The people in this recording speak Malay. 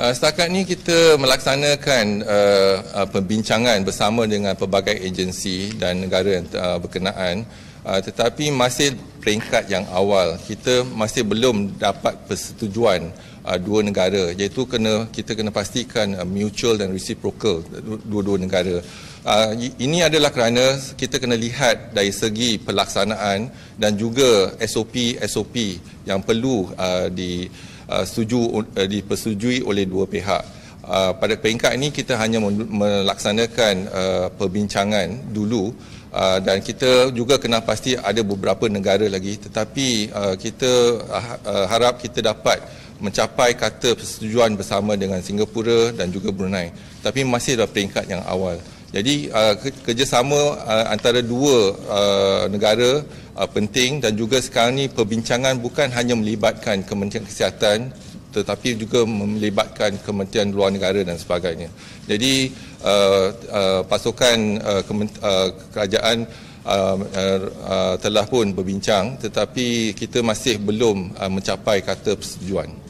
Uh, setakat ini kita melaksanakan uh, uh, pembincangan bersama dengan pelbagai agensi dan negara yang uh, berkenaan uh, tetapi masih peringkat yang awal. Kita masih belum dapat persetujuan uh, dua negara. Iaitu kena kita kena pastikan uh, mutual dan reciprocal dua-dua negara. Uh, ini adalah kerana kita kena lihat dari segi pelaksanaan dan juga SOP SOP yang perlu uh, di Uh, setuju uh, dipersetujui oleh dua pihak. Uh, pada peringkat ini kita hanya melaksanakan perbincangan dulu dan kita juga kena pasti ada beberapa negara lagi. Tetapi kita harap kita dapat mencapai kata persetujuan bersama dengan Singapura dan juga Brunei. Tapi masih dalam peringkat yang awal. Jadi kerjasama antara dua negara uh, penting. Dan juga sekarang ni perbincangan bukan hanya melibatkan Kementerian Kesihatan tetapi juga melibatkan Kementerian Luar Negara dan sebagainya. Jadi uh, uh, pasukan uh, uh, kerajaan uh, uh, uh, telah pun berbincang tetapi kita masih belum uh, mencapai kata persetujuan.